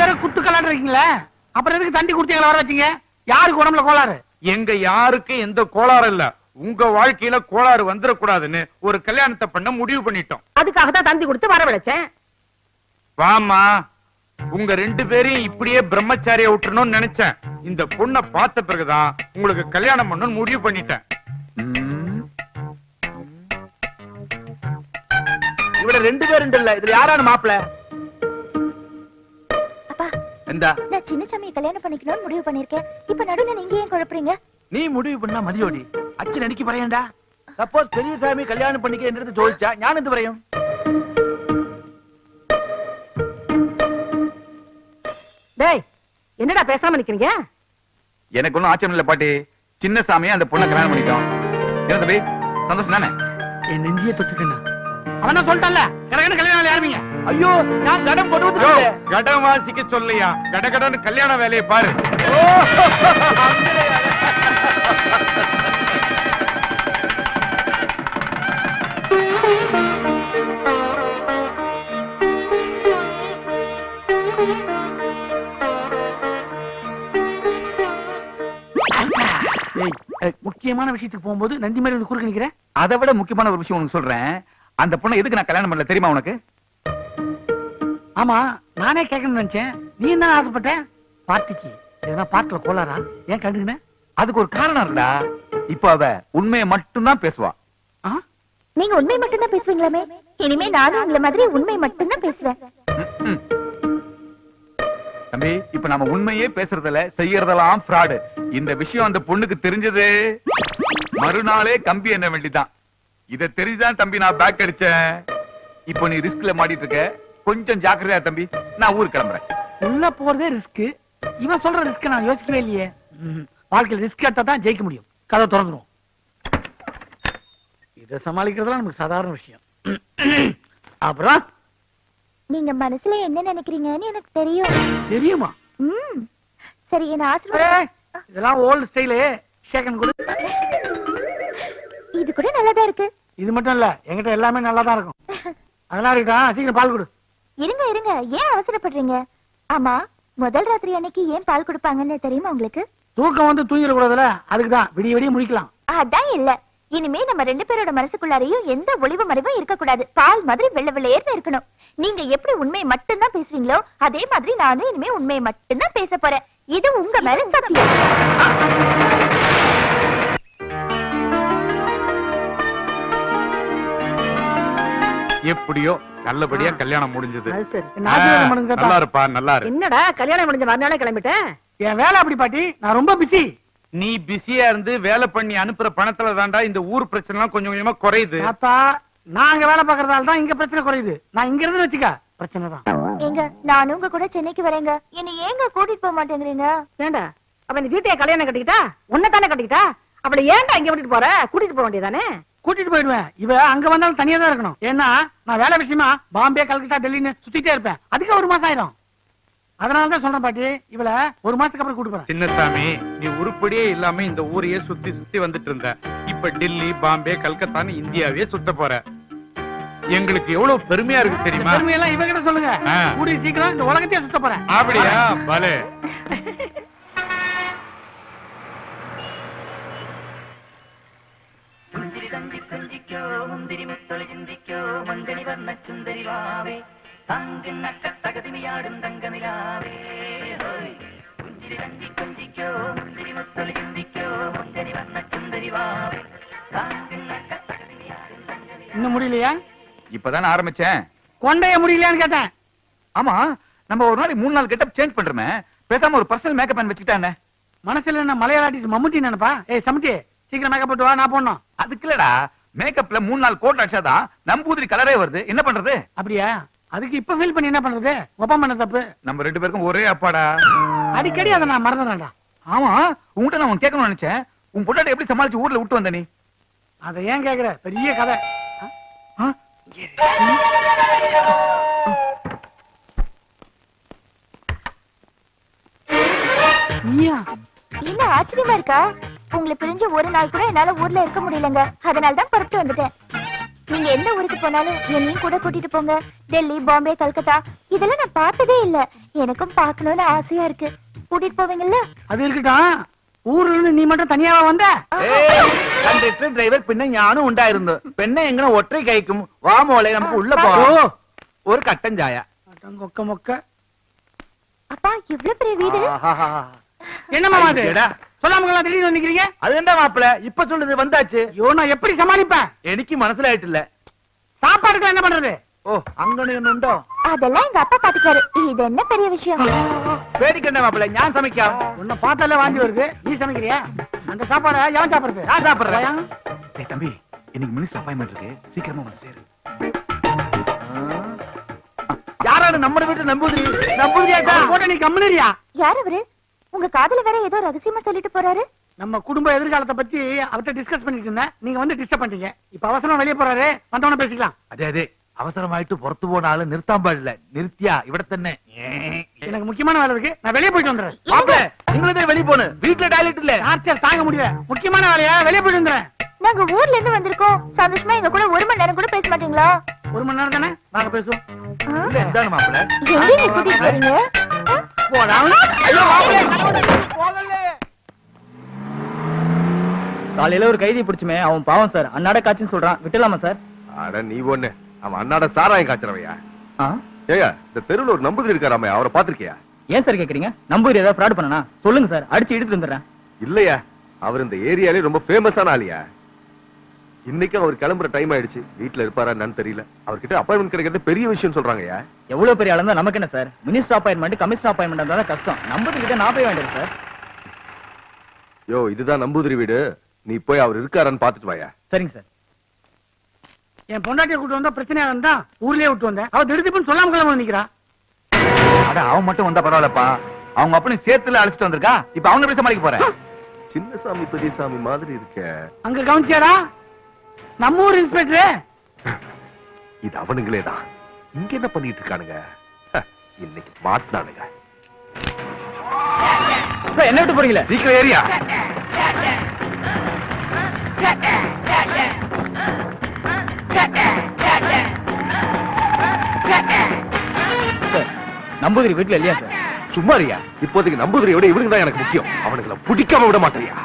பேரும் குத்து அப்புறம் எதுக்கு தண்டி குடுத்தீங்களா வர வச்சீங்க? யாருக்கு உடம்புல கோளாறு? எங்க யாருக்கு எந்த கோளாறு இல்ல. உங்க வாழ்க்கையில கோளாறு வந்துடக்கூடாதுன்னு ஒரு கல்யாணத்தை பண்ண முடிவு பண்ணிட்டோம். அதுக்காக தான் தந்தி கொடுத்து வரவழைச்சேன். வாமா உங்க ரெண்டு பேரையும் இப்படியே பிரம்மச்சாரியா விட்டுறணும்னு நினைச்சேன். இந்த பொண்ணை பார்த்த பிறகுதான் உங்களுக்கு கல்யாணம் பண்ணணும்னு முடிவு பண்ணிட்டேன். இவட ரெண்டு பேரும் இல்ல. இதுல யாரான மாப்பிள? அப்பா எந்த நான் சின்னசாமியை கல்யாணம் பண்ணிக்கணும்னு முடிவு பண்ணிருக்கேன் இப்ப நடுவில் நீங்க ஏன் குழப்பறீங்க? நீ முடிவு பண்ணா மதியோடி அச்சு நடிக்க பறையண்டா சப்போஸ் பெரியசாமி கல்யாணம் பண்ணிக்கிறேன் ஜோதிச்சா ஞான இது வரையும்? டேய் என்னடா பேசாம நிக்கிறீங்க? எனக்கு ஒன்றும் ஆச்சரியம் இல்லை சின்ன சின்னசாமியை அந்த பொண்ணை கல்யாணம் பண்ணிட்டோம் என்ன சந்தோஷம் தானே? என் நெஞ்சியை தொட்டுட்டேன் அவன் தான் சொல்லிட்டான்ல. கல்யாணம் ஆரம்பிங்க ஐயோ நான் கடம் போட்டு கடன் வாசிக்க சொல்லையா? கடகடன்னு கல்யாண வேலையை பாரு. முக்கியமான விஷயத்துக்கு போகும்போது நந்தி மாதிரி குறுக்கு நிக்கிறேன் அதை விட முக்கியமான ஒரு விஷயம் உனக்கு சொல்றேன். அந்த பொண்ணை எதுக்கு நான் கல்யாணம் பண்ணல தெரியுமா உனக்கு? ஆமா நானே கேட்கணும்னு நினைச்சேன். நீ என்ன ஆசைப்பட்ட? பார்ட்டிக்கு எதனா பார்க்கல கோளாரா ஏன் கண்டுக்கின? அதுக்கு ஒரு காரணம் இருக்குடா. இப்ப அவ உண்மையை மட்டும்தான் பேசுவா? நீங்க உண்மை மட்டும்தான் பேசுவீங்களாமே? இனிமே நானும் உங்களை மாதிரி உண்மை மட்டும்தான் பேசுவேன். தம்பி இப்ப நம்ம உண்மையே பேசுறதுல செய்யறதெல்லாம் ஃப்ராடு இந்த விஷயம் அந்த பொண்ணுக்கு தெரிஞ்சது. மறுநாளே கம்பி என்ன வேண்டிதான். இத தெரிஞ்சுதான் தம்பி நான் பேக் அடிச்சேன். இப்போ நீ ரிஸ்க்ல மாட்டிட்டு இருக்க. கொஞ்சம் ஜாக்கிரதையா தம்பி. நான் ஊருக்கு கிளம்புறேன். உள்ள போறதே ரிஸ்க் இவன் சொல்ற ரிஸ்க் நான் யோசிக்கவே இல்லையே. வாழ்க்கையில் ரிஸ்க் எடுத்தா தான் ஜெயிக்க முடியும். கதை திறந்துரும். இதை சமாளிக்கிறதுலாம் நமக்கு சாதாரண விஷயம். அப்புறம்? நீங்க மனசுல என்ன நினைக்கிறீங்கன்னு எனக்கு தெரியும். தெரியுமா? சரி என்ன ஆசீர்வாதம் இதெல்லாம் ஓல்டு ஸ்டைலு ஷேக்கன் கொடு. இது கூட நல்லாதான் இருக்கு. இது மட்டும் இல்ல என்கிட்ட எல்லாமே நல்லா தான் இருக்கும் அதெல்லாம் இருக்கட்டும் சீக்கிரம் பால் கொடு. இருங்க இருங்க. ஏன் அவசரப்படுறீங்க? ஆமா முதல் ராத்திரி அன்னைக்கு ஏன் பால் கொடுப்பாங்கன்னு தெரியுமா உங்களுக்கு? தூக்கம் வந்து தூங்கிட கூடாதுல அதுக்கு தான் விடிய விடிய முடிக்கலாம் அதான் இல்ல. இனிமே நம்ம ரெண்டு பேரோட மனசுக்குள்ளாரையும் எந்த ஒளிவு மறைவும் இருக்க கூடாது பால் மாதிரி வெள்ளை வெள்ளையர்னு இருக்கணும். நீங்க எப்படி உண்மையை மட்டும்தான் பேசுவீங்களோ அதே மாதிரி நானும் இனிமே உண்மையை மட்டும்தான் பேச போறேன். இது உங்க மேல சத்தியம் எப்படியோ நல்லபடியா கல்யாணம் முடிஞ்சது. நல்லா இருப்பா நல்லா இரு என்னடா கல்யாணம் முடிஞ்ச மறுநாளே கிளம்பிட்டேன் என் வேலை அப்படி பாட்டி நான் ரொம்ப பிஸி நீ பிஸியா இருந்து வேலை பண்ணி அனுப்புற பணத்துல தாண்டா இந்த ஊர் பிரச்சனை எல்லாம் கொஞ்சம் கொஞ்சமா குறையுது. நான் அங்க வேலை பாக்குறதால தான் இங்க பிரச்சனை குறையுது. நான் இங்க இருந்து வச்சுக்க பிரச்சனை தான். ஏங்க நானும் உங்க கூட சென்னைக்கு வரேங்க. என்ன ஏங்க கூட்டிட்டு போக மாட்டேங்கிறீங்க? ஏண்டா அப்ப இந்த வீட்டையே கல்யாணம் கட்டிக்கிட்டா? உன்னை தானே கட்டிக்கிட்டா அப்படி ஏன்டா இங்க விட்டுட்டு போற? கூட்டிட்டு போக வேண்டியதானே கூட்டிட்டு போயிடுவேன். இவ அங்க வந்தாலும் தனியா தான் இருக்கணும். ஏன்னா நான் வேலை விஷயமா பாம்பே கல்கட்டா டெல்லின்னு சுத்திட்டே இருப்பேன். அதுக்கு ஒரு மாசம் ஆயிடும் அதனால தான் சொல்றேன் பாட்டி. இவள ஒரு மாசத்துக்கு அப்புறம் கூட்டு போறேன். சின்னசாமி நீ உருப்படியே இல்லாம இந்த ஊரையே சுத்தி சுத்தி வந்துட்டு இருந்த. இப்ப டெல்லி பாம்பே கல்கத்தான்னு இந்தியாவே சுத்த போற. எங்களுக்கு எவ்வளவு பெருமையா இருக்கு தெரியுமா? பெருமையெல்லாம் இவகிட்ட சொல்லுங்க. கூடிய சீக்கிரம் இந்த உலகத்தையே சுத்த போறேன். அப்படியா? பலே. இன்னும் முடியலையா? இப்பதானே ஆரம்பிச்சேன். கொண்டைய முடியலையான்னு கேட்டேன். ஆமா நம்ம ஒரு நாளைக்கு மூணு நாள் கெட்டப் சேஞ்ச் பண்றோமே. பேசாம ஒரு பர்சனல் மேக்கப் மேன் வச்சுக்கிட்டானே மனசுல என்ன மலையாள ஆர்டிஸ்ட் மம்முட்டி நினைப்பா? ஏய் சமட்டி சீக்கிரம் மேக்கப் போட்டு வா நான் போடணும். அதுக்கு இல்லடா. மேக்கப்ல மூணு நாள் கோட் அடிச்சாதான் நம்பூதிரி கலரே வருது. என்ன பண்றது? அப்படியா? அதுக்கு இப்ப ஃபீல் பண்ணி என்ன பண்றது? ஒப்பம் பண்ண தப்பு. நம்ம ரெண்டு பேருக்கும் ஒரே அப்பாடா. அடிக்கடி அதை நான் மறந்துடுறேன்டா. ஆமா உன்கிட்ட நான் உன் கேட்கணும்னு நினைச்சேன். உன் பொண்டாட்டி எப்படி சமாளிச்சு ஊர்ல விட்டு வந்த நீ? அதை ஏன் கேக்குற? பெரிய கதை. என்ன ஆச்சரியமா இருக்கா? உங்களை பிரிஞ்சு ஒரு நாள் கூட என்னால ஊர்ல இருக்க முடியலங்க. அதனாலதான் புறப்பட்டு வந்துட்டேன். நீங்க எந்த ஊருக்கு போனாலும் என்னையும் கூட கூட்டிட்டு போங்க. டெல்லி பாம்பே கல்கத்தா இதெல்லாம் நான் பார்த்ததே இல்ல. எனக்கும் பாக்கணும்னு ஆசையா இருக்கு. கூட்டிட்டு போவீங்கல்ல? அது இருக்கட்டும். ஊர்ல நீ மட்டும் தனியாவா வந்த? கண்டக்டர் டிரைவர் பின்ன ஞானம் உண்டாயிருந்து. பெண்ணை எங்கன ஒற்றை கைக்கும் வா மோளை நமக்கு உள்ள போ. ஒரு கட்டம் ஜாயா. கொக்க மொக்க. அப்பா இவ்வளவு பெரிய வீடு? என்னமா சொல்லாமங்களா திடீர்னு நிக்கிறீங்க? அது என்ன மாப்பிள? இப்ப சொல்றது வந்தாச்சு. ஐயோ நான் எப்படி சமாளிப்பேன்? எனக்கு மனசுல ஆயிட்டு இல்ல சாப்பாடுக்கு என்ன பண்றது? ஓ அங்கன என்னண்டோ அதெல்லாம் எங்க அப்பா பாத்துக்காரு இது என்ன பெரிய விஷயம்? வேடிக்கை என்ன மாப்பிள? நான் சமைக்க? உன்ன பார்த்தாலே வாங்கி வருது. நீ சமைக்கிறியா? அந்த சாப்பாடு யாரு சாப்பிடுறது? நான் சாப்பிடுறேன். ஏய் தம்பி இன்னைக்கு மினிஸ்டர் அப்பாயின்மெண்ட் இருக்கு. சீக்கிரமா வந்து சேரு. யாரான நம்ம வீட்டு நம்பூதிரி நம்பூதிரியா போட்ட நீ கம்மனியா யார் அவரு? உங்க காதல வேற ஏதோ ரகசியமா சொல்லிட்டு போறாரு? நம்ம குடும்ப எதிர்காலத்தை பத்தி அவர்கிட்ட டிஸ்கஸ் பண்ணிட்டு இருந்தேன். நீங்க வந்து டிஸ்டர்ப் பண்றீங்க இப்ப அவசரமா வெளியே போறாரு. வந்தவன பேசிக்கலாம். அதே அதே. அவசரமாயிட்டு பொறுத்து போன ஆளு நிறுத்தாம்பா இல்ல நிறுத்தியா? இவிட தானே எனக்கு முக்கியமான வேலை இருக்கு. நான் வெளியே போயிட்டு வந்துறேன் மாப்பிள நீங்களே வெளியே போனு. வீட்டுல டாய்லெட் இல்ல. ஆச்சல் தாங்க முடியல. முக்கியமான வேலையா? வெளியே போயிட்டு வந்துடுறேன். நாங்க ஊர்ல இருந்து வந்திருக்கோம். சந்தோஷமா எங்க கூட ஒரு மணி நேரம் கூட பேச மாட்டீங்களா? ஒரு மணி நேரம் தானே? நாங்க பேசுவோம். மாப்பிள்ள காலையில ஒரு கைதி பிடிச்சுமே அவன் பாவம் சார். அண்ணாட காய்ச்சின்னு சொல்றான். விட்டலாமா சார்? அட நீ ஒண்ணு. அவன் அன்னாட சாராயம் காய்ச்சறவையா? ஏயா இந்த தெருவில் ஒரு நம்பூதிரி இருக்காராமே அவரை பாத்திருக்கியா ஏன் சார் கேக்குறீங்க? நம்பூதிரி ஏதாவது ஃப்ராட் பண்ணனா? சொல்லுங்க சார். அடிச்சு எடுத்துட்டு வந்துடுறேன். இல்லையா அவர் இந்த ஏரியாலே ரொம்ப ஃபேமஸான ஆளியா? இன்னைக்கு அவர் கிளம்புற டைம் ஆயிடுச்சு. வீட்டுல இருப்பாரா என்னன்னு தெரியல. அவர்கிட்ட அப்பாயின்மெண்ட் கிடைக்கிறது பெரிய விஷயம் சொல்றாங்கய்யா எவ்வளவு பெரிய ஆளா நமக்கு என்ன sir? Minister appointment commissioner appointment தான் கஷ்டம். நம்பது கிட்ட நான் போய் வேண்டியது சார். யோ இதுதான் நம்பூதிரி வீடு. நீ போய் அவர் இருக்காரான்னு பாத்துட்டு வாயா. சரிங்க சார். என் பொண்டாட்டியை கூட்டு வந்தா பிரச்சனையா இருந்தா ஊர்லயே விட்டு வந்தேன். அவ திடுதிப்புன்னு சொல்லாம கிளம்ப நிக்கிறா. அட அவன் மட்டும் வந்தா பரவாயில்லப்பா. அவங்க அப்பனையும் சேர்த்துல அழைச்சிட்டு வந்திருக்கா. இப்ப அவங்க எப்படி சமாளிக்க போறேன். சின்னசாமி பெரியசாமி மாதிரி இருக்க. அங்க கவனிச்சியாடா? நம்ம ஊர் இன்ஸ்பெக்டர். இது அவனுங்களே தான் இங்க என்ன பண்ணிட்டு இருக்கானுங்க? இன்னைக்கு மாட்டினானுங்க. என்ன விட்டு போறீங்களே? சீக்கிரம் ஏரியா நம்பூதிரி வீட்டுல இல்லையா சார்? சும்மாரியா இப்போதைக்கு நம்புதிரியை விட இவனுக்கு தான் எனக்கு முக்கியம். அவனுங்களை பிடிக்காம விட மாட்டேறியா?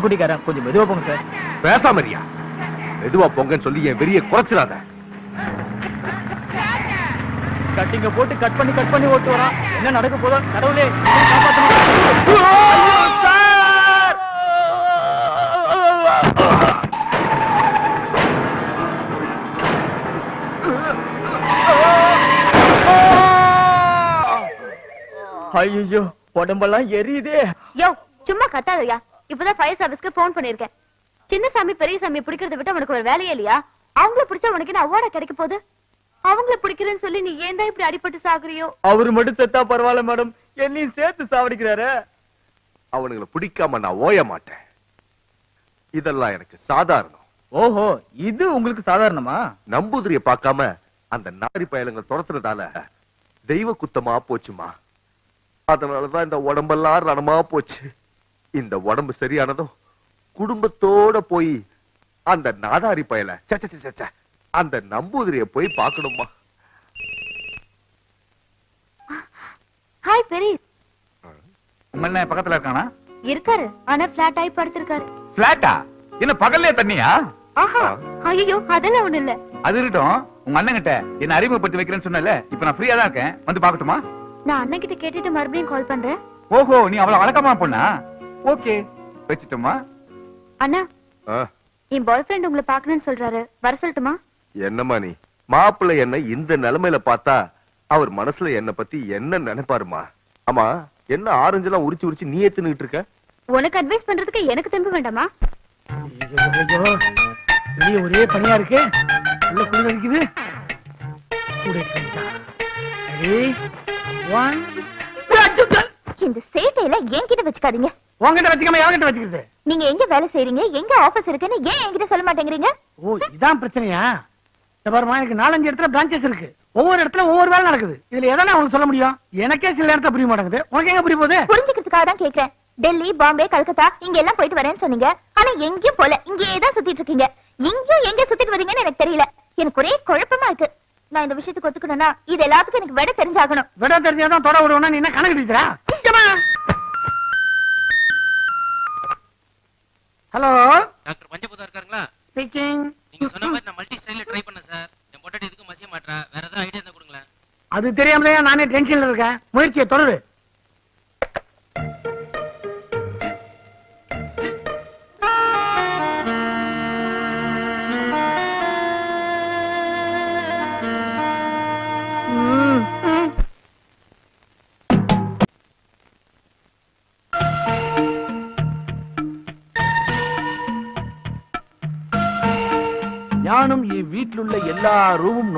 சார் நான் புள்ள குட்டிக்காரன் கொஞ்சம் மெதுவா போங்க சார். பேசாம இருயா மெதுவா பொங்கன்னு சொல்லி என் வெறிய குறைச்சிடாத. கட்டிங்க போட்டு கட் பண்ணி கட் பண்ணி ஓட்டு வரான். என்ன நடக்க போதோ கடவுளே. ஐயோ உடம்பெல்லாம் எரியுதே. யோ சும்மா கத்தாதயா. இப்பதான் ஃபயர் சர்வீஸ்க்கு போன் பண்ணிருக்கேன். சின்னசாமி பெரியசாமி பிடிக்கிறத விட்டு உனக்கு ஒரு வேலையே இல்லையா? அவங்கள பிடிச்சா உனக்கு என்ன அவார்டா கிடைக்க போகுது? அவங்கள பிடிக்கிறேன்னு சொல்லி நீ ஏன் இப்படி அடிபட்டு சாகுறியோ? அவரு மட்டும் செத்தா பரவாயில்ல மேடம். என்னையும் சேர்த்து சாவடிக்கிறாரு. அவனுங்களை பிடிக்காம நான் ஓய மாட்டேன். இதெல்லாம் எனக்கு சாதாரணம். ஓஹோ இது உங்களுக்கு சாதாரணமா? நம்பூதிரிய பார்க்காம அந்த நாரி பயலுங்க துரத்துறதால தெய்வ குத்தமா போச்சுமா. அதனாலதான் இந்த உடம்பெல்லாம் ரணமா போச்சு. இந்த உடம்பு சரியானதும் குடும்பத்தோட போய் அந்த நாதாரி பயல ச்சே, ச்சே, ச்சே, ச்சே, அந்த நம்பூதிரிய போய் பார்க்கணுமா? ஹாய் பெரிய அண்ணன் பக்கத்துல இருக்கானா? இருக்காரு ஆனா பிளாட் ஆகி படுத்திருக்காரு. பிளாட்டா என்ன பகல்லே தண்ணியா? ஆஹா ஐயோ அதெல்லாம் ஒண்ணு இல்ல. அது இருக்கட்டும் உங்க அண்ணன் கிட்ட என்ன அறிமுகப்படுத்தி வைக்கிறேன்னு சொன்னல இப்ப நான் ஃப்ரீயா தான் இருக்கேன் வந்து பாக்கட்டுமா நான் அண்ணன் கிட்ட கேட்டுட்டு மறுபடியும் கால் பண்றேன். ஓஹோ நீ அவ்வளவு வழக்கமா பொண்ணா? ஓகே. வச்சுட்டோமா? அண்ணா என் பாய் ஃப்ரெண்ட் உங்களை பாக்கணும்னு சொல்றாரு. வர சொல்லட்டுமா? என்னம்மா நீ? மாப்பிள்ளை என்ன இந்த நிலைமையில பார்த்தா அவர் மனசுல என்ன பத்தி என்ன நினைப்பாருமா? ஆமா என்ன ஆரஞ்சு எல்லாம் உரிச்சு உரிச்சு நீ ஏத்துனுட்டு இருக்க? உனக்கு அட்வைஸ் பண்றதுக்கு எனக்கு தெம்பு வேண்டாமா? ஒரே பனியா இருக்கு. உள்ள குளிர் அடிக்குது. இந்த சேட்டையில என்கிட்ட வச்சுக்காதீங்க. உன்கிட்ட வச்சுக்காம யார்கிட்ட வச்சுக்கிறது? நீங்க எங்க வேலை செய்றீங்க? எங்க ஆபீஸ் இருக்குன்னு ஏன் என்கிட்ட சொல்ல மாட்டேங்கிறீங்க? ஓ இதான் பிரச்சனையா? இந்த பாருமா எனக்கு நாலஞ்சு இடத்துல பிரான்ச்சஸ் இருக்கு. ஒவ்வொரு இடத்துல ஒவ்வொரு வேலை நடக்குது. இதுல எதனா உனக்கு சொல்ல முடியும்? எனக்கே சில நேரத்துல புரிய மாட்டேங்குது. உனக்கு எங்க புரிய போகுது? புரிஞ்சுக்கிறதுக்காக தான் கேக்குறேன். டெல்லி பாம்பே கல்கத்தா இங்க எல்லாம் போயிட்டு வரேன்னு சொன்னீங்க. ஆனா எங்கேயும் போல. இங்கேயே தான் சுத்திட்டு இருக்கீங்க. இங்கேயும் எங்க சுத்திட்டு வரீங்கன்னு எனக்கு தெரியல. எனக்கு ஒரே குழப்பமா இருக்கு. நான் இந்த விஷயத்துக்கு ஒத்துக்கணும்னா இது எல்லாத்துக்கும் எனக்கு விட தெரிஞ்சாகணும். விட தெரிஞ்சாதான் தொட விடுவோம்னா நீ என்ன கணக்கு அடிக்கிறா ஹலோ? டாக்டர் பஞ்சபூதா இருக்காருங்களா? ஸ்பீக்கிங் நீங்க சொன்ன மாதிரி நான் மல்டி ஸ்டைல்ல ட்ரை பண்ணேன் சார். என் பொட்டாட்டி எதுக்கும் மசிய மாட்டா வேற ஏதாவது ஐடியா இருந்தா கொடுங்களேன். அது தெரியாமலே நானே டென்ஷன்ல இருக்கேன். முயற்சியை தொடரு.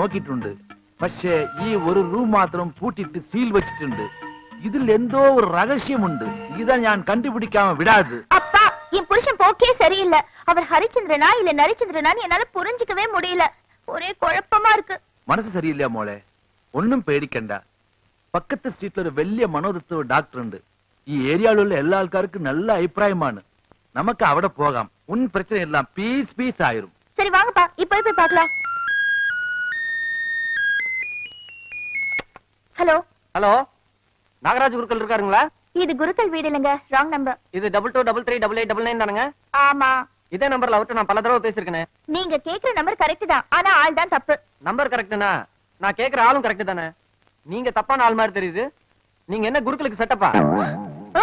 നോക്കിയിട്ടുണ്ട് പക്ഷേ ഈ ഒരു റൂം മാത്രം പൂട്ടിട്ട് സീൽ വെച്ചിട്ടുണ്ട് ഇതിൽ എന്തോ ഒരു രഹസ്യമുണ്ട് ഇതാ ഞാൻ കണ്ടുപിടിക്കാമ വിടാത് அப்பா என் புருஷன் போக்கே சரியில்லை அவர் ஹரிச்சந்திரனா இல்ல நரிச்சந்திரனான்னு என்னால புரிஞ்சுக்கவே முடியல ஒரே குழப்பமா இருக்கு മനസ്സ് സരിയില്ല മോളെ ഒന്നും പേടിക്കണ്ട പക്കത്തെ സ്ട്രീറ്റിൽ ഒരു വലിയ മനോതത്വ ഡോക്ടർ ഉണ്ട് ഈ ഏരിയയിലുള്ള എല്ലാ ആൾക്കാർക്കും നല്ല അഭിപ്രായമാണ് നമുക്ക് അവിടെ പോകാം ഉൻ പ്രശ്നം എല്ലാം പീസ് പീസ് ആയിരും சரி வாங்கப்பா இப்ப போய் பார்க்கலாம் ஹலோ. ஹலோ. நாகராஜ் குருக்கள் இருக்காருங்களா? இது குருக்கள் வீடு இல்லைங்க. ராங் நம்பர் இது double two double three double eight double nine தானுங்க. ஆமா. இதே நம்பர்ல அவர்கிட்ட நான் பல தடவை பேசியிருக்கேனே. நீங்க கேக்குற நம்பர் கரெக்ட் தான். ஆனா ஆள் தான் தப்பு. நம்பர் கரெக்ட்னா நான் கேக்குற ஆளும் கரெக்ட் தானே. நீங்க தப்பான ஆள் மாதிரி தெரியுது. நீங்க என்ன குருக்களுக்கு செட்டப்பா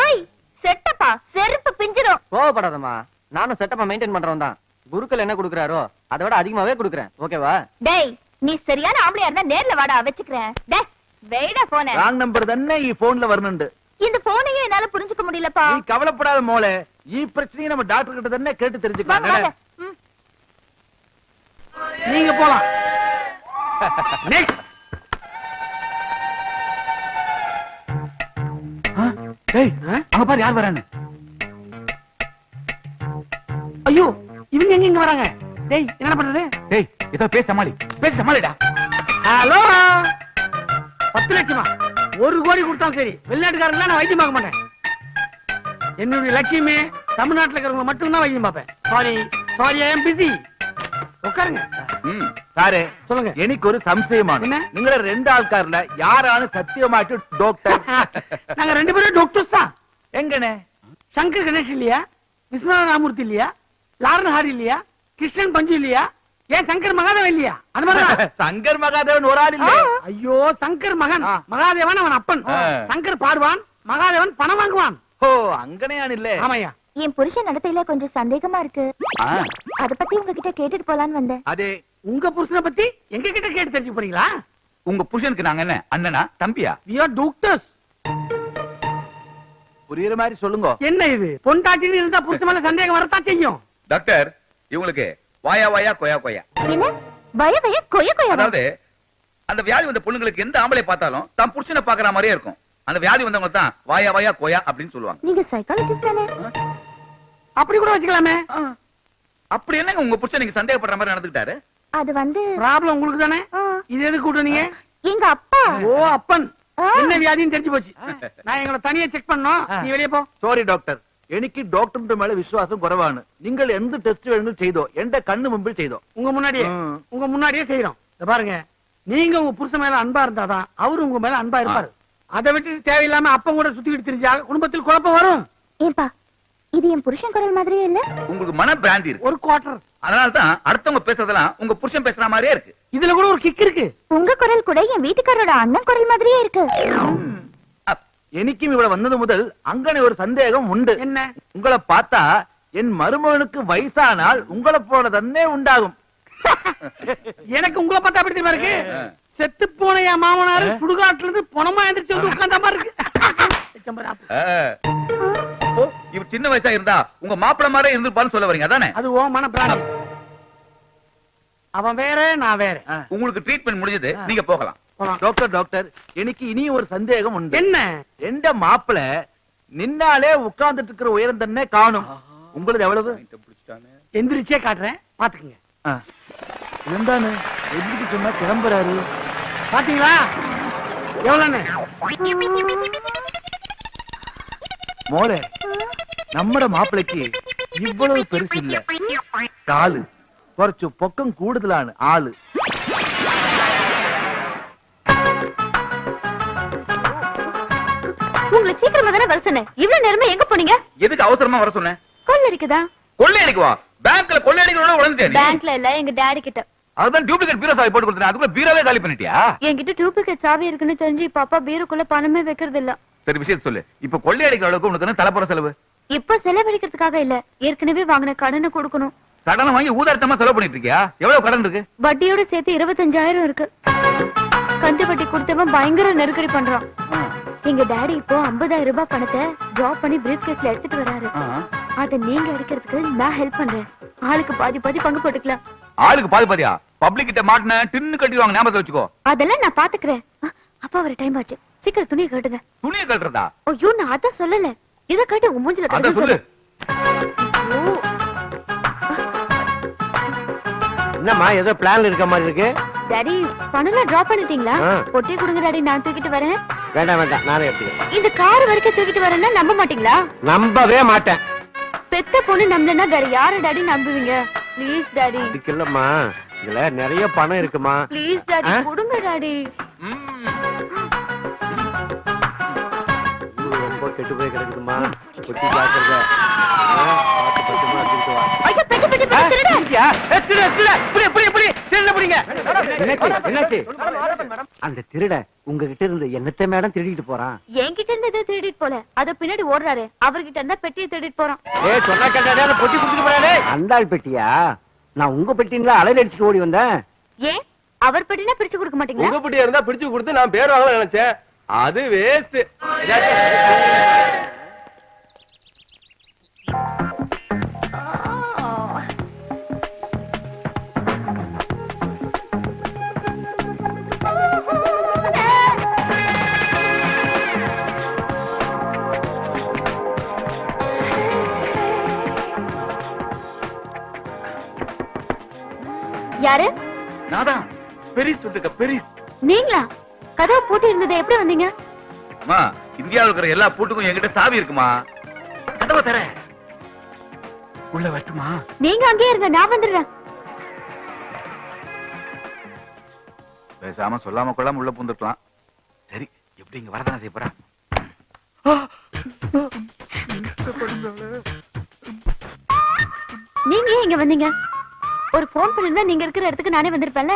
ஓய் செட்டப்பா செருப்பு பிஞ்சிரும். கோவப்படாதம்மா. நானும் செட்டப்பா மெயின்டைன் பண்றவன் தான். குருக்கள் என்ன கொடுக்குறாரோ அதை விட அதிகமாவே கொடுக்குறேன். ஓகேவா டேய் நீ சரியான ஆம்பளையா இருந்தா நேர்ல வாடா வச்சுக்கிறேன். டேய் வேடா போன. ராங் நம்பர் தானே ஈ போன்ல வரணுண்டு இந்த போனையே என்னால புரிஞ்சுக்க முடியலப்பா. நீ கவலைப்படாத மோளே. ஈ பிரச்சனையை நம்ம டாக்டர் கிட்ட தானே கேட்டு தெரிஞ்சுக்கலாம் நீங்க போலாம். டேய் ஐயோ இவங்க எங்க இங்க வராங்க? டேய் என்ன பண்றது? டேய் பேச சமாளி. பேச சமாளிடா. ஹலோ பத்து லட்சமா? ஒரு கோடி கொடுத்தாலும் சரி. வெளிநாட்டுக்காரங்களா நான் வைத்தியம் பார்க்க மாட்டேன். என்னுடைய லட்சியமே தமிழ்நாட்டுல இருக்கிறவங்க மட்டும்தான் வைத்தியம் பார்ப்பேன். Sorry sorry I am busy உட்காருங்க. சாரு சொல்லுங்க. எனக்கு ஒரு சம்சயமான நீங்க ரெண்டு ஆள்கார்ல யாரானு சத்தியமாட்டு டாக்டர் நாங்க ரெண்டு பேரும் டாக்டர்ஸ் தான். எங்கனே சங்கர் கணேஷ் இல்லையா? விஸ்வநாத ராமூர்த்தி இல்லையா? லாரன் ஹாரி இல்லையா? கிருஷ்ணன் பஞ்சு இல்லையா? ஏன் சங்கர் மகாதேவன் இல்லையா? அது மாதிரி சங்கர் மகாதேவன் ஒரு ஆள் இல்ல ஐயோ சங்கர் மகன். மகாதேவன் அவன் அப்பன். சங்கர் பாடுவான் மகாதேவன் பணம் வாங்குவான். ஓ அங்கனையான் இல்ல. ஆமாயா. என் புருஷன் நடத்தையில கொஞ்சம் சந்தேகமா இருக்கு. அத பத்தி உங்ககிட்ட கேட்டுட்டு போலான்னு வந்தேன். அதே உங்க புருஷனை பத்தி எங்க கிட்ட கேட்டு தெரிஞ்சு போறீங்களா? உங்க புருஷனுக்கு நாங்க என்ன அண்ணனா தம்பியா? வி ஆர் டாக்டர்ஸ் புரியுற மாதிரி சொல்லுங்க. என்ன இது? பொண்டாட்டின்னு இருந்தா புருஷன் மேல சந்தேகம் வரத்தான் செய்யும். டாக்டர் இவங்களுக்கு வாயா வாயா கொயா கொயா. என்ன? வய கொய கொயா. அதாவது அந்த வியாதி வந்த பொண்ணுங்களுக்கு எந்த ஆம்பளை பார்த்தாலும் தான் புருஷனை பாக்குற மாதிரியே இருக்கும். அந்த வியாதி வந்தவங்க தான் வாயா வாயா கொயா அப்படின்னு சொல்லுவாங்க. நீங்க சைக்காலஜிஸ்ட் தானே? அப்படி கூட வச்சுக்கலாமே. அப்படி என்னங்க உங்க புருஷன் நீங்க சந்தேகப்படுற மாதிரி நடந்துட்டாரு அது வந்து ப்ராப்ளம் உங்களுக்கு தானே? இது எதுக்கு கூட்டுனீங்க எங்க அப்பா. ஓ அப்பன். என்ன வியாதின்னு தெரிஞ்சு போச்சு. நான் எங்களை தனியா செக் பண்ணோம் நீ வெளியே போ. சாரி டாக்டர் എനിക്ക് ഡോക്ടറിന്റെ മേലെ വിശ്വാസം കുറവാണ് നിങ്ങൾ എന്ത് ടെസ്റ്റ് വേണമെങ്കിലും ചെയ്തോ എന്റെ കണ്ണു മുമ്പിൽ ചെയ്തോ உங்க முன்னாடியே ம். உங்க முன்னாடியே செய்யறோம் இத பாருங்க நீங்க உங்க புருஷன் மேல அன்பா இருந்தாதான் அவரு உங்க மேல அன்பா இருப்பாரு அதை விட்டு தேவையில்லாம அப்பன் கூட சுத்திக்கிட்டு தெரிஞ்சா குடும்பத்தில் குழப்பம் வரும் ஏன்பா இது என் புருஷன் குரல் மாதிரியே இல்ல உங்களுக்கு மன பிராந்தி இருக்கு ஒரு குவார்டர் அதனால தான் அடுத்தவங்க பேசுறதெல்லாம் உங்க புருஷன் பேசுற மாதிரியே இருக்கு இதுல கூட ஒரு கிக் இருக்கு உங்க குரல் கூட என் வீட்டுக்காரோட அண்ணன் குரல் மாதிரியே இருக்கு அப், எனக்கும் இவ்வளவு வந்தது முதல் அங்கனை ஒரு சந்தேகம் உண்டு என்ன உங்களை பார்த்தா என் மருமகனுக்கு வயசானால் உங்களை போல தன்னே உண்டாகும் எனக்கு உங்களை பார்த்தா அப்படி தெரியுமா இருக்கு செத்து போன என் மாமனாரு சுடுகாட்டுல இருந்து பணமா எந்திரிச்சு வந்து உட்கார்ந்த மாதிரி இருக்கு இவர் சின்ன வயசா இருந்தா உங்க மாப்பிள்ள மாதிரி இருந்திருப்பான்னு சொல்ல வரீங்க அதானே அது ஓமான பிராணம் அவன் வேற நான் வேற உங்களுக்கு ட்ரீட்மெண்ட் முடிஞ்சது நீங்க போகலாம் போலாம். டாக்டர் டாக்டர் எனக்கு இனி ஒரு சந்தேகம் உண்டு என்ன எந்த மாப்பிள நின்னாலே உட்கார்ந்துட்டு இருக்கிற உயரம் தானே காணும் உங்களது எவ்வளவு எந்திரிச்சே காட்டுறேன் பாத்துக்குங்க இருந்தானு எதுக்கு சொன்னா கிளம்புறாரு பாத்தீங்களா எவ்வளவுன்னு மோளே நம்மட மாப்பிளைக்கு இவ்வளவு பெருசு இல்ல காலு കുറച്ച് പൊക്കം കൂടുതലാണ് ആള് உங்களை சீக்கிரமா தானே வர சொன்னேன். இவ்வளவு நேரமா எங்க போனீங்க? எதுக்கு அவசரமா வர சொன்னேன்? கொள்ளையடிக்கு வா. பேங்க்ல கொள்ளையடிக்கணும் உடனே பேங்க்ல இல்ல எங்க டாடி கிட்ட. அதுதான் டூப்ளிகேட் பீரோ சாவி போட்டு கொடுத்தேன் அதுக்குள்ள பீரோவே காலி பண்ணிட்டியா? என்கிட்ட டூப்ளிகேட் சாவி இருக்குன்னு தெரிஞ்சு இப்ப அப்பா பீருக்குள்ள பணமே வைக்கிறது இல்ல. சரி விஷயத்தை சொல்லு. இப்ப கொள்ளையடிக்கிற அளவுக்கு உனக்கு என்ன தலைப்புற செலவு? இப்ப செலவழிக்கிறதுக்காக இல்ல. ஏற்கனவே வாங்கின கடனை கொடுக்கணும். கடனை வாங்கி ஊதாரத்தமா செலவு பண்ணிட்டு இருக்கியா? எவ்வளவு கடன் இருக்கு? வட்டியோட சேர்த்து இருபத்தஞ்சாயிரம் இருக்கு. கந்து வட்டி கொடுத்தவன் பயங்கர நெருக்கடி பண்றான். எங்க டாடி இப்போ 50000 ரூபாய் பணத்தை டிராப் பண்ணி பிரீஃப் கேஸ்ல எடுத்துட்டு வராரு. அத நீங்க அடிக்கிறதுக்கு நான் ஹெல்ப் பண்றேன். ஆளுக்கு பாதி பாதி பங்கு போட்டுக்கலாம். ஆளுக்கு பாதி பாதியா? பப்ளிக் கிட்ட மாட்டின டின்னு கட்டிடுவாங்க ஞாபகத்தை வச்சுக்கோ. அதெல்லாம் நான் பாத்துக்கிறேன். அப்பா வர டைம் ஆச்சு. சீக்கிரம் துணியை கட்டுங்க. துணியை கட்டுறதா? ஐயோ நான் அதான் சொல்லல. இத கட்டு உன் மூஞ்சில அத கட்டுன்னு சொல்லு. என்னம்மா ஏதோ பிளான்ல இருக்க மாதிரி இருக்கு? டாடி பணம்லாம் டிராப் பண்ணிட்டீங்களா? ஆ. பொட்டி கொடுங்க டாடி நான் தூக்கிட்டு வரேன். வேண்டாம் வேண்டாம். நானே எடுத்துக்கிறேன். இந்த கார் வரைக்கும் தூக்கிட்டு வரேன்னா நம்ப மாட்டீங்களா? நம்பவே மாட்டேன். பெத்த பொண்ணு நம்பலன்னா வேற யார டாடி நம்புவீங்க? ப்ளீஸ் டாடி அதுக்கு இல்லம்மா. இதுல நிறைய பணம் இருக்குமா? Please daddy? கொடுங்க டாடி ரொம்ப கெட்டு போய் கிடக்குதுமா கொட்டி ஜாக்கிரதை. அந்த திருட உங்ககிட்ட இருந்து என்னத்த மேடம் திருடிட்டு போறான்? என்கிட்ட இருந்து எதோ திருடிட்டு போல. அத பின்னாடி ஓடுறாரு. அவர்கிட்ட இருந்தா பெட்டியை திருடிட்டு போறான் ஏய் சொன்னா கேட்டாடே அந்த பொட்டி குடுத்துட்டு போறானே அந்த ஆள் பெட்டியா? நான் உங்க பெட்டிங்களா அலையில அடிச்சுட்டு ஓடி வந்தேன். ஏன் அவர் பெட்டினா பிரிச்சு கொடுக்க மாட்டீங்களா? உங்க பிடியா இருந்தா பிடிச்சு கொடுத்து நான் பேர் வாங்கலாம் நினைச்சேன். அது வேஸ்ட் யாரு? நாதான் பெரிஸ் விட்டுக்க பெரிஸ். நீங்களா? கதவு பூட்டி இருந்தது எப்படி வந்தீங்க? அம்மா இந்தியாவுல இருக்கிற எல்லா பூட்டுக்கும் என்கிட்ட சாவி இருக்குமா? கதவை தர. உள்ள வரட்டுமா? நீங்க அங்கேயே இருங்க நான் வந்துடுறேன். பேசாம சொல்லாம கொள்ளாம உள்ள பூந்துக்கலாம் சரி எப்படி இங்க வரதான செய்ய போறா? நீங்க ஏன் இங்க வந்தீங்க? ஒரு போன் பண்ணிருந்தா நீங்க இருக்கிற இடத்துக்கு நானே வந்திருப்பேன்ல?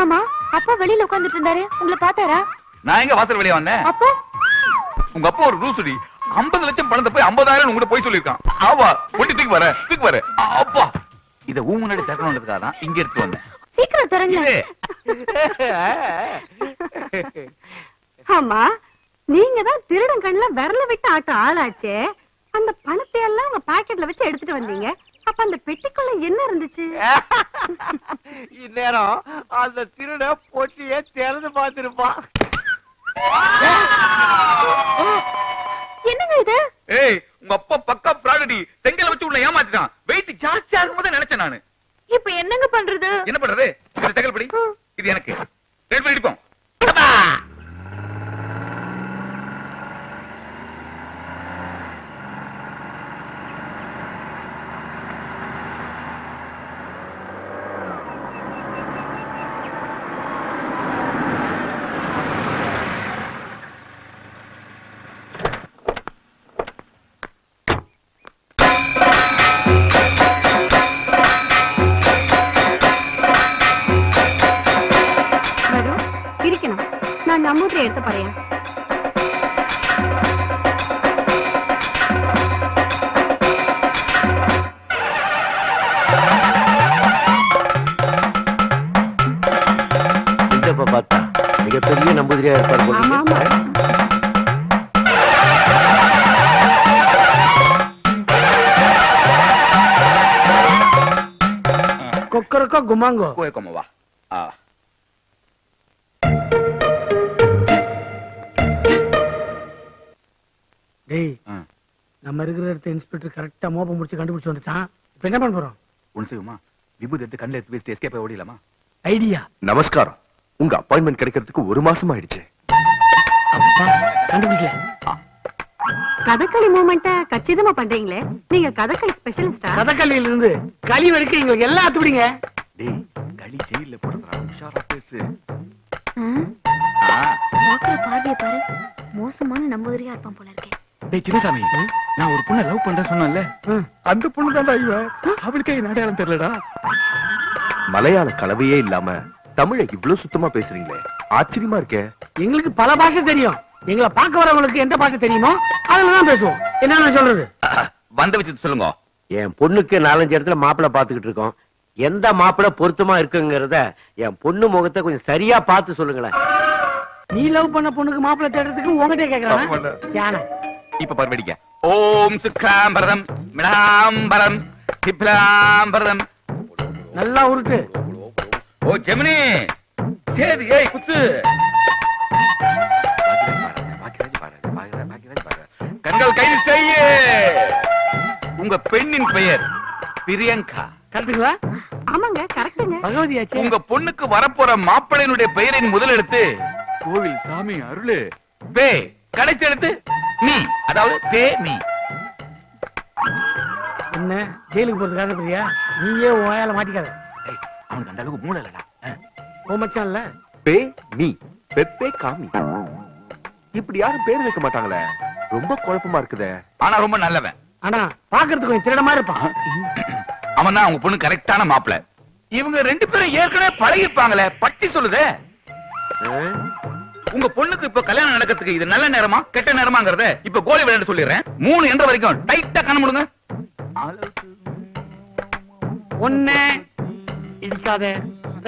ஆமா அப்பா வெளியில உட்கார்ந்துட்டு இருந்தாரு. உங்களை பார்த்தாரா? நான் எங்க வாசல் வெளியே வந்தேன். அப்போ? உங்க அப்பா ஒரு ரூசுடி 50 லட்சம் பணத்தை போய் 50000 உங்ககிட்ட போய் சொல்லிருக்கான் ஆவா ஒட்டி தூக்கி வர தூக்கி வர அப்பா இத ஊ முன்னாடி தரணுன்றதுக்காக தான் இங்க எடுத்து வந்தேன். சீக்கிரம் தரங்க இது. ஆமா நீங்க தான் திருடன் கண்ணுல விரல விட்டு ஆட்ட ஆளாச்சே. அந்த பணத்தை எல்லாம் உங்க பாக்கெட்ல வச்சு எடுத்துட்டு வந்தீங்க. அப்ப அந்த பெட்டிக்குள்ள என்ன இருந்துச்சு? இந்நேரம் அந்த திருட பொட்டிய திறந்து பார்த்திருப்பான். குமாங்கோ Kue como va. Ah. டேய். நம்ம இருக்கிற இடத்த இன்ஸ்பெக்டர் கரெக்டா மோப்பம் முடிச்சு கண்டுபிடிச்சு வந்துட்டான். இப்ப என்ன பண்ண போறோம்? ஒண்ணு செய்யுமா விபூதி எடுத்து கண்ணில் எடுத்து வச்சுட்டு எஸ்கேப் ஓடிடலாமா? ஐடியா நமஸ்காரம். உங்க அப்பாயின்மெண்ட் கிடைக்கிறதுக்கு ஒரு மாசம் ஆயிடுச்சு. அப்பா கண்டுபிடிக்கல. கதகளி மூமெண்ட்ட கச்சிதமா பண்றீங்களே. நீங்க கதகளி ஸ்பெஷலிஸ்டா கதக்கல்லியில இருந்து களி வரைக்கும் எங்களுக்கு எல்லாம் அத்துப்பிடிங்க டேய் களி ஜெயில போடுறா உஷாரா பேசு. பாக்குற பார்வைய பாரு. மோசமான நம்பூதிரியா இருப்பான் போல இருக்கே. டேய் சின்னசாமி நான் ஒரு பொண்ணை லவ் பண்றேன் சொன்னேன்ல. அந்த பொண்ணு தான்டா இவன் அவளுக்கே என் அடையாளம் தெரியலடா. மலையாள கலவையே இல்லாம தமிழை இவ்வளவு சுத்தமா பேசுறீங்களே. ஆச்சரியமா இருக்கே. எங்களுக்கு பல பாஷை தெரியும். எங்களை பார்க்க வரவங்களுக்கு எந்த பாஷை தெரியுமோ அதுல தான் பேசுவோம். என்னன்னு சொல்றது? வந்த வச்சு சொல்லுங்க. என் பொண்ணுக்கு நாலஞ்சு இடத்துல மாப்பிள்ளை பாத்துக்கிட்டு இருக்கோம். எந்த மாப்பிள்ளை பொருத்தமா இருக்குங்கிறத என் பொண்ணு முகத்தை கொஞ்சம் சரியா பார்த்து சொல்லுங்களேன். நீ லவ் பண்ண பொண்ணுக்கு மாப்பிள்ளை தேடுறதுக்கு உங்ககிட்ட கேக்குறான்? இப்ப பாரு வெடிக்க ஓம் சுக்ராம்பரம் மிளாம்பரம் திப்லாம்பரம் நல்லா உருட்டு. ஓ ஜெமினி. சரி ஏய் குத்து. கண்கள் கைது செய்ய. உங்க பெண்ணின் பெயர் பிரியங்கா. கரெக்டுங்களா ஆமாங்க கரெக்டுங்க. பகவதியாச்சே. உங்க பொண்ணுக்கு வரப்போற மாப்பிள்ளையினுடைய பெயரின் முதல் எழுத்து கோவில் சாமி அருளு. பே கடைசி எழுத்து நீ. அதாவது பே நீ. என்ன? ஜெயிலுக்கு போறதுக்காக பிரியா? நீயே ஓயால மாட்டிக்காத. அவனுக்கு அந்த அளவுக்கு மூளை இல்லடா. ஓ மச்சான் இல்ல? பே நீ. பெப்பே காமி. இப்படி யாரும் பேர் வைக்க மாட்டாங்களே. ரொம்ப குழப்பமா இருக்குதே. ஆனா ரொம்ப நல்லவன். ஆனா பாக்குறதுக்கு கொஞ்சம் திருடமா இருப்பான். அவன் தான் அவங்க பொண்ணு கரெக்டான மாப்பிளை. இவங்க ரெண்டு பேரும் ஏற்கனவே பழகிருப்பாங்களே பட்டி சொல்லுதே. உங்க பொண்ணுக்கு இப்ப கல்யாணம் நடக்கிறதுக்கு இது நல்ல நேரமா கெட்ட நேரமாங்கறத இப்ப கோலி விளையாட்டு சொல்லிடுறேன். மூணு என்ற வரைக்கும் டைட்டா கண்ண முடுங்க. ஒண்ணு இடிக்காத.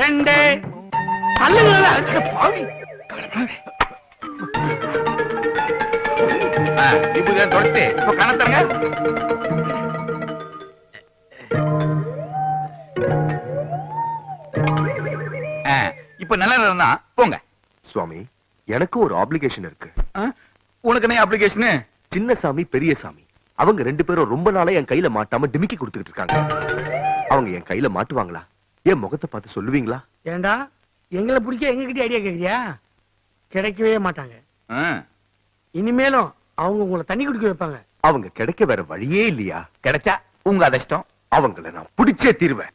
ரெண்டு. இப்ப கணத்தரங்க எனக்கு ஒரு ஆப்ளிகேஷன் இருக்கு? உனக்கு என்ன அப்ளிகேஷனு சின்னசாமி பெரியசாமி. அவங்க ரெண்டு பேரும் ரொம்ப நாளா என் கையில மாட்டாம டிமிக்கி கொடுத்துக்கிட்டு இருக்காங்க. அவங்க என் கையில மாட்டுவாங்களா? என் முகத்தை பார்த்து சொல்லுவீங்களா? ஏண்டா? எங்களை பிடிக்க எங்க கிட்ட ஐடியா கேக்குறியா? கிடைக்கவே மாட்டாங்க. இனிமேலும் அவங்க உங்களை தண்ணி குடிக்க வைப்பாங்க. அவங்க கிடைக்க வேற வழியே இல்லையா? கிடைச்சா உங்க அதிர்ஷ்டம். அவங்கள நான் பிடிச்சே தீருவேன்.